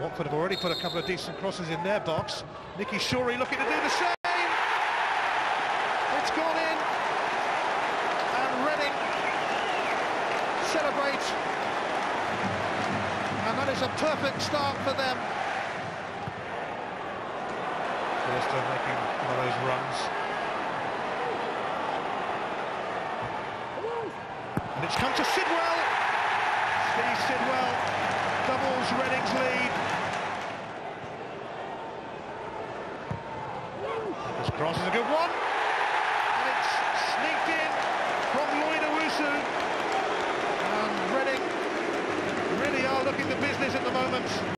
Watford have already put a couple of decent crosses in their box. Nicky Shorey looking to do the same. It's gone in. And Reading celebrate. And that is a perfect start for them. Forster making one of those runs. And it's come to Sidwell. Steve Sidwell doubles Reading's lead. Cross is a good one. And it's sneaked in from Lloyd Owusu. And Reading really are looking the business at the moment.